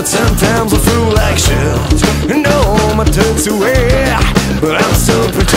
but sometimes I feel like shit. No, my tongue's away, but I'm so pretty.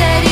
said